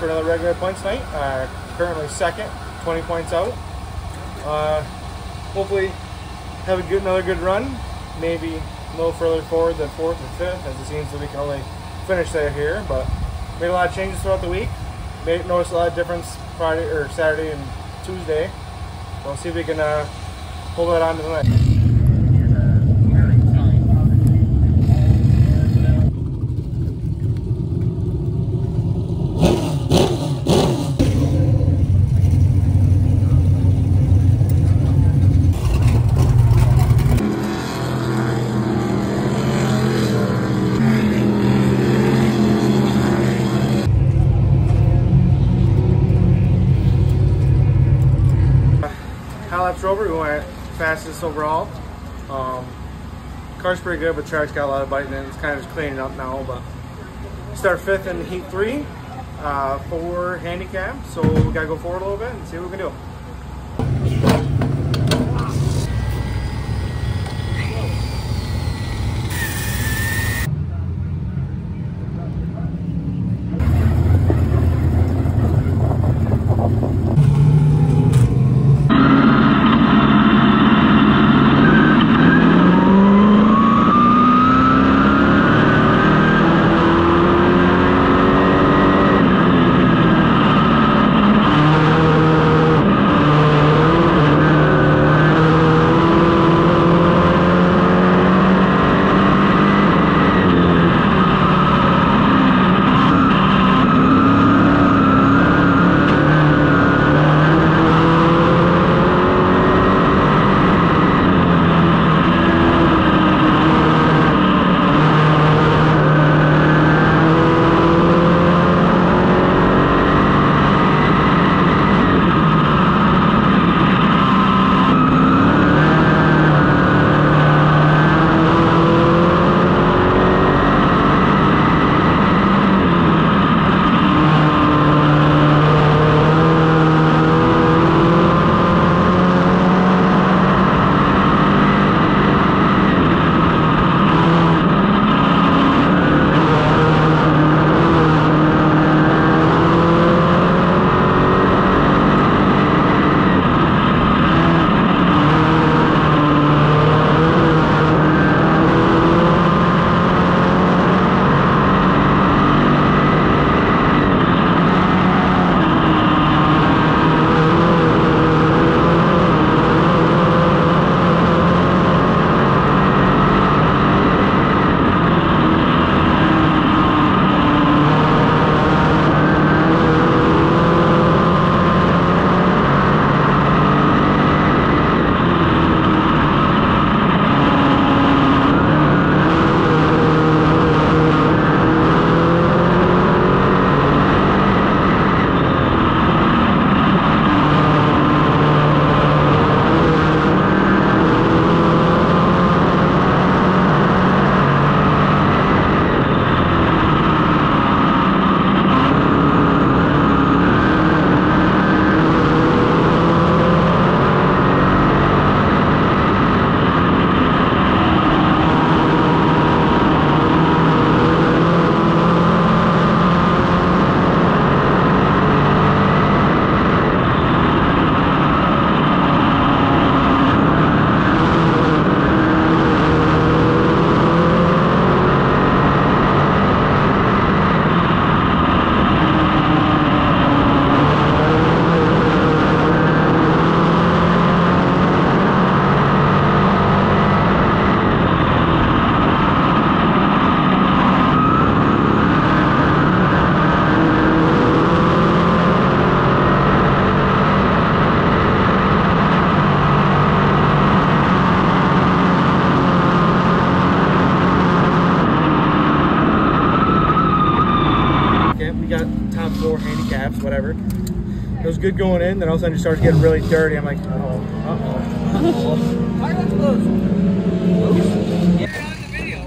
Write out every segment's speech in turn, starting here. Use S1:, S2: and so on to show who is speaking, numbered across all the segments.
S1: for another regular points night. Uh, currently second, 20 points out. Uh, hopefully have a good, another good run. Maybe a little further forward than fourth and fifth, as it seems that we can only finish there here. But made a lot of changes throughout the week. Made noticed a lot of difference Friday or Saturday and Tuesday. We'll see if we can uh, hold that on to the night. High laps over, we went overall. Um, car's pretty good, but track's got a lot of bite in it. It's kind of just cleaning up now, but start fifth in heat three, uh, four handicap. So we gotta go forward a little bit and see what we can do. Whatever. It was good going in, then all of a sudden it starts getting really dirty. I'm like, uh-oh, uh-oh.
S2: Alright, let's close. Close? Get it on the video.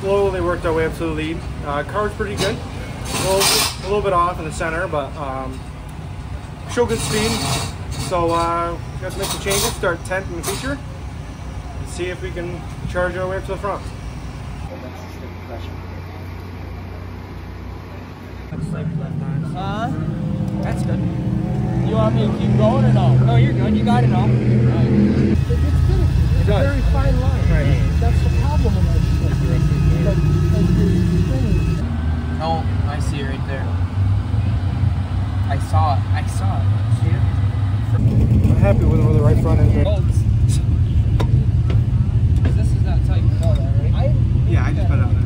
S1: Slowly worked our way up to the lead. Uh, car pretty good. a little, a little bit off in the center, but um, show good speed. So uh, we have to make some changes, start tent and feature, and see if we can charge our way up to the front.
S2: Uh, that's good. You want me to keep going or no? No, you're good. You got it all.
S1: It does.
S3: very fine line.
S1: Right.
S3: That's the problem in legislation. That as you're training,
S2: Oh, I see it right there. I saw it. I saw it. See it?
S1: I'm happy with where the right front is.
S2: Oh, this this is not tight. You know that, right? I,
S1: Yeah, I just put it on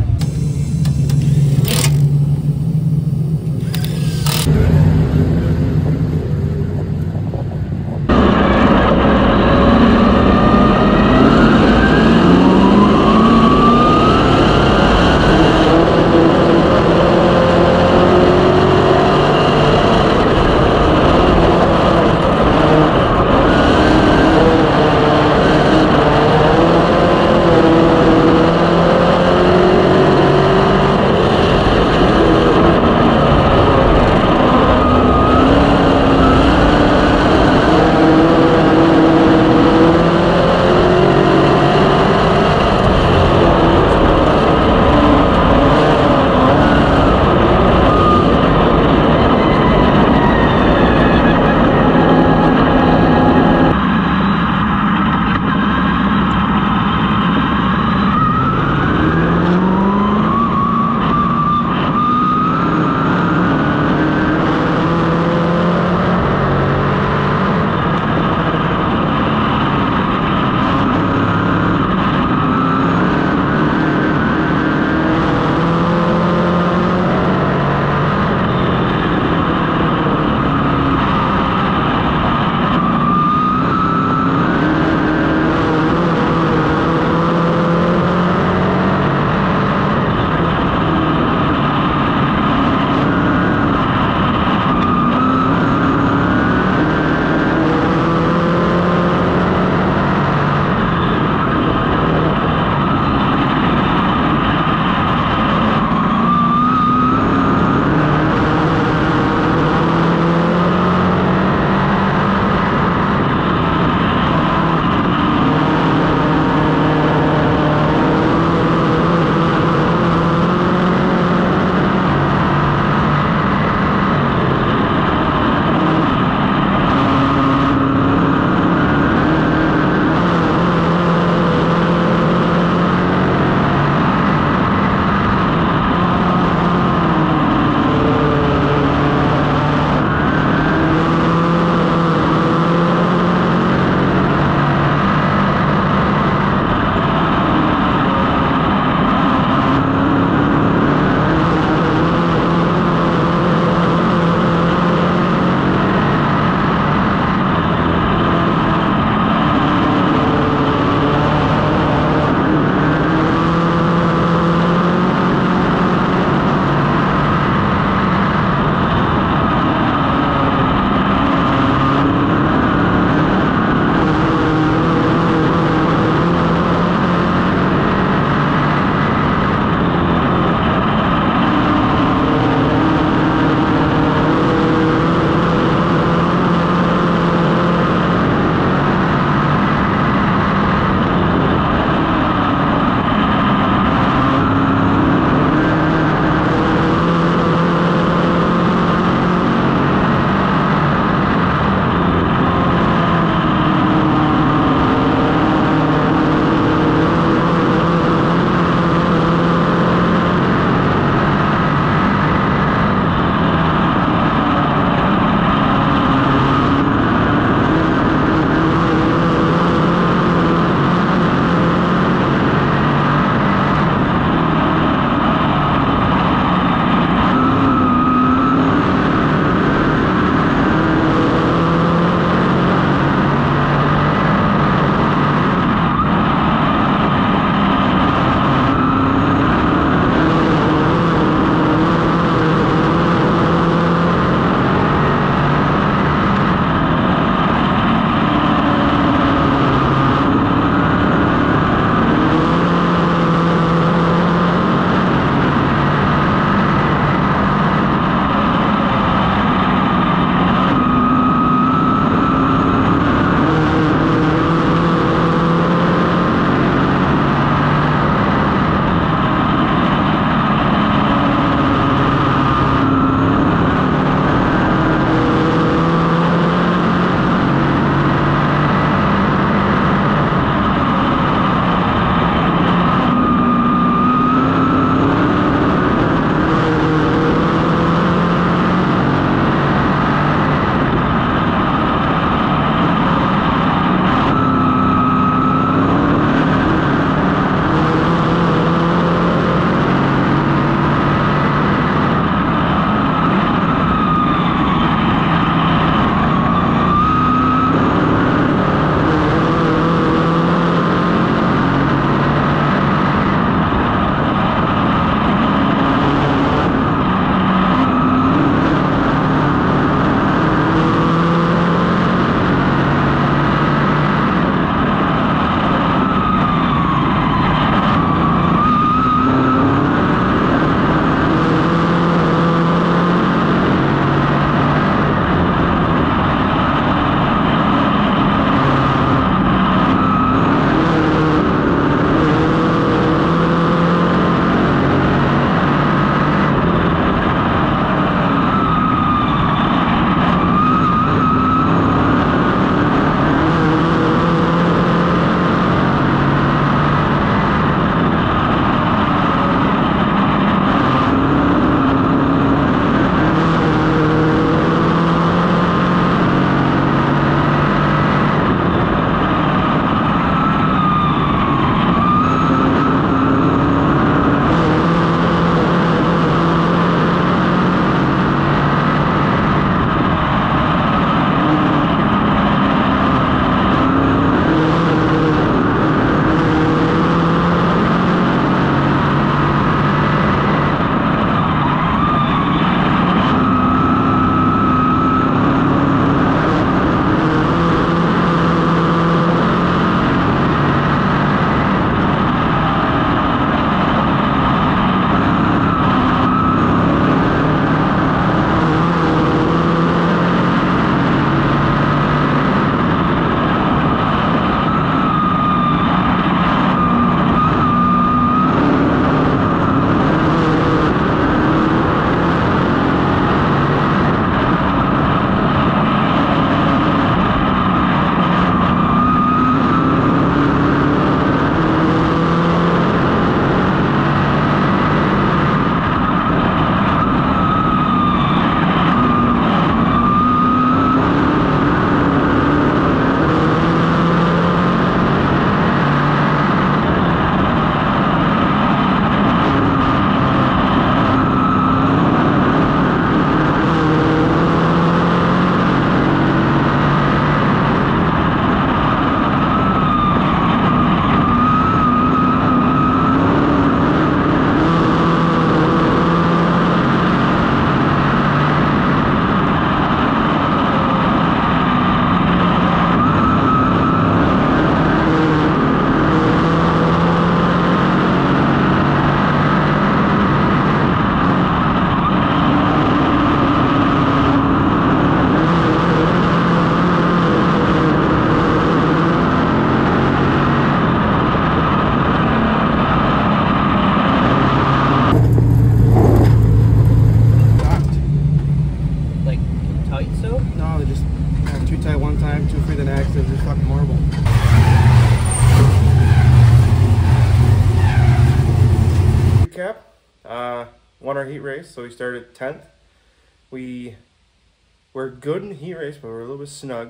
S1: listening. There. race, so we started 10th. We were good in heat race, but we were a little bit snug.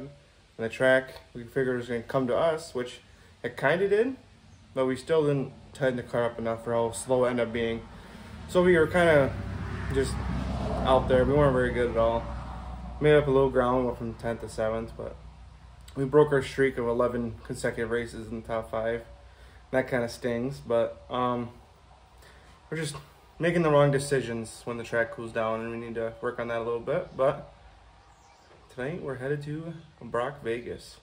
S1: And the track, we figured it was going to come to us, which it kind of did, but we still didn't tighten the car up enough for how slow it ended up being. So we were kind of just out there. We weren't very good at all. Made up a little ground, went from 10th to 7th, but we broke our streak of 11 consecutive races in the top five. That kind of stings, but um, we're just making the wrong decisions when the track cools down, and we need to work on that a little bit. But tonight we're headed to Brock Vegas.